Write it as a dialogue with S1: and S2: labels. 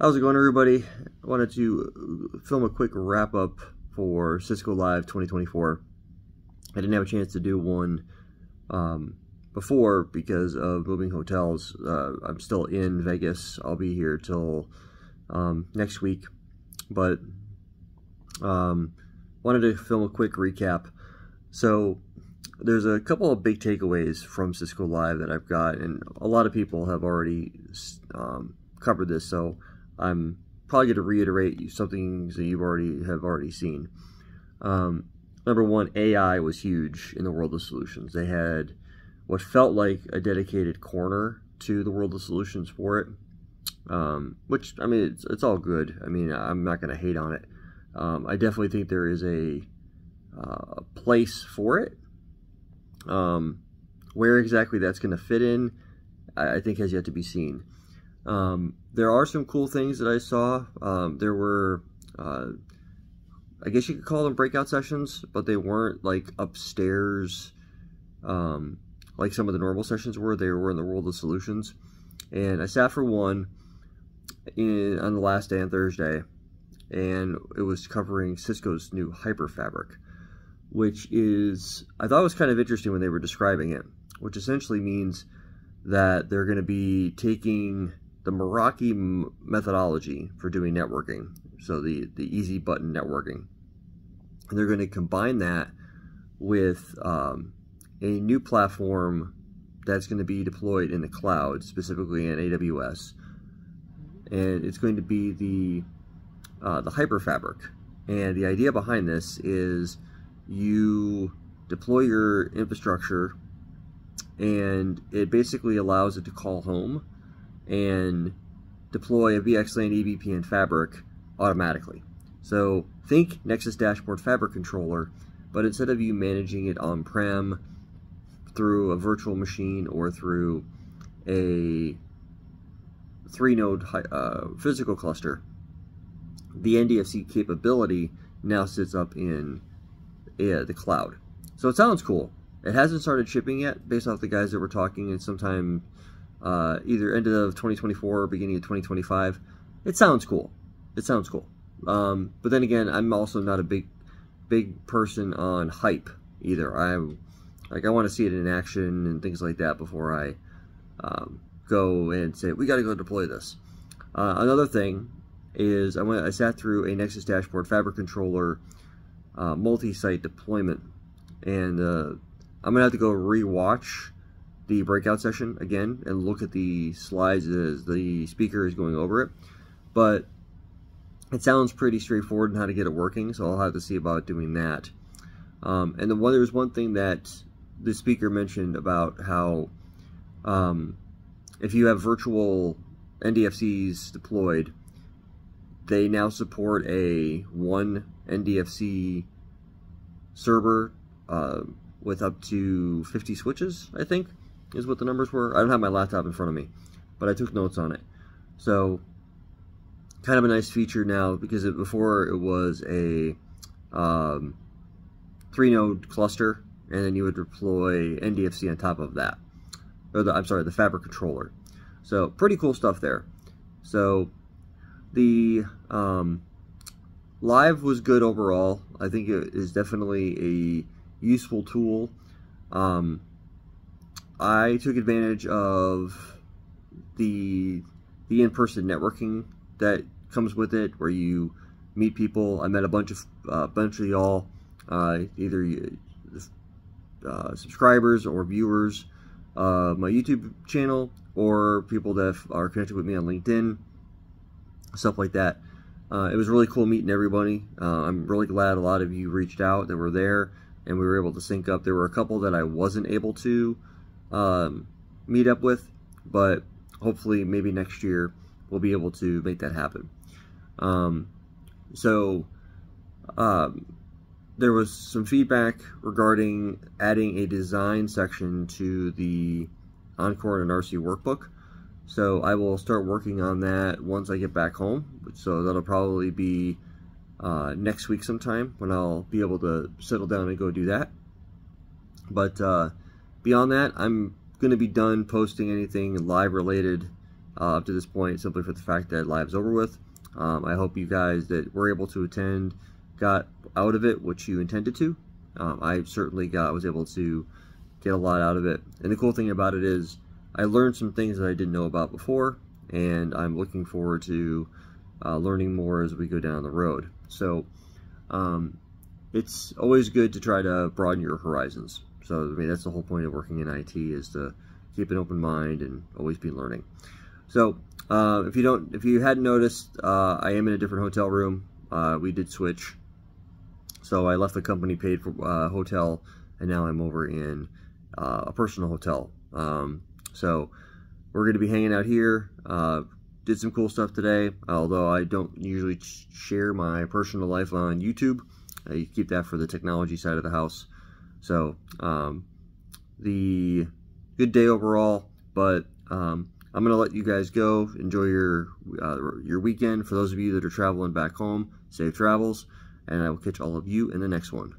S1: How's it going, everybody? I wanted to film a quick wrap up for Cisco Live 2024. I didn't have a chance to do one um, before because of moving hotels. Uh, I'm still in Vegas. I'll be here till um, next week, but um, wanted to film a quick recap. So there's a couple of big takeaways from Cisco Live that I've got, and a lot of people have already um, covered this. So I'm probably going to reiterate some things that you've already have already seen. Um, number one, AI was huge in the world of solutions. They had what felt like a dedicated corner to the world of solutions for it, um, which I mean it's, it's all good. I mean I'm not going to hate on it. Um, I definitely think there is a, uh, place for it. Um, where exactly that's going to fit in, I, I think has yet to be seen. Um, there are some cool things that I saw. Um, there were, uh, I guess you could call them breakout sessions, but they weren't like upstairs um, like some of the normal sessions were. They were in the world of solutions. And I sat for one in, on the last day on Thursday, and it was covering Cisco's new Hyperfabric, which is, I thought it was kind of interesting when they were describing it, which essentially means that they're going to be taking the Meraki methodology for doing networking, so the, the easy button networking. And they're going to combine that with um, a new platform that's going to be deployed in the cloud, specifically in AWS. And it's going to be the, uh, the Hyperfabric. And the idea behind this is you deploy your infrastructure and it basically allows it to call home and deploy a VXLAN EVPN fabric automatically. So think Nexus Dashboard Fabric Controller, but instead of you managing it on-prem through a virtual machine or through a three-node uh, physical cluster, the NDFC capability now sits up in uh, the cloud. So it sounds cool. It hasn't started shipping yet, based off the guys that were talking, and sometime uh, either end of 2024 or beginning of 2025. It sounds cool. It sounds cool. Um, but then again, I'm also not a big, big person on hype either. I'm like I want to see it in action and things like that before I um, go and say we got to go deploy this. Uh, another thing is I went I sat through a Nexus Dashboard Fabric Controller uh, multi-site deployment, and uh, I'm gonna have to go rewatch the breakout session again and look at the slides as the speaker is going over it. But it sounds pretty straightforward in how to get it working, so I'll have to see about doing that. Um, and then one, there's one thing that the speaker mentioned about how um, if you have virtual NDFCs deployed, they now support a one NDFC server uh, with up to 50 switches, I think is what the numbers were. I don't have my laptop in front of me, but I took notes on it. So kind of a nice feature now because it, before it was a um, three node cluster and then you would deploy NDFC on top of that. Or the, I'm sorry, the fabric controller. So pretty cool stuff there. So the um, live was good overall. I think it is definitely a useful tool. Um, I took advantage of the the in-person networking that comes with it, where you meet people. I met a bunch of a uh, bunch of y'all, uh, either uh, subscribers or viewers of my YouTube channel, or people that are connected with me on LinkedIn, stuff like that. Uh, it was really cool meeting everybody. Uh, I'm really glad a lot of you reached out that were there, and we were able to sync up. There were a couple that I wasn't able to um, meet up with, but hopefully maybe next year we'll be able to make that happen. Um, so um, there was some feedback regarding adding a design section to the ENCOR and RC workbook. So I will start working on that once I get back home. So that'll probably be uh, next week sometime when I'll be able to settle down and go do that. But uh, beyond that, I'm going to be done posting anything live related uh, up to this point simply for the fact that live's over with. Um, I hope you guys that were able to attend got out of it what you intended to. Um, I certainly got was able to get a lot out of it. And the cool thing about it is I learned some things that I didn't know about before, and I'm looking forward to uh, learning more as we go down the road. So um, it's always good to try to broaden your horizons. So I mean that's the whole point of working in IT is to keep an open mind and always be learning. So uh, if you don't, if you hadn't noticed, uh, I am in a different hotel room. Uh, we did switch. So I left the company paid for uh, hotel, and now I'm over in uh, a personal hotel. Um, so we're going to be hanging out here. Uh, did some cool stuff today, although I don't usually share my personal life on YouTube. I keep that for the technology side of the house. So um, the good day overall, but um, I'm gonna let you guys go. Enjoy your uh, your weekend. For those of you that are traveling back home, safe travels and I will catch all of you in the next one.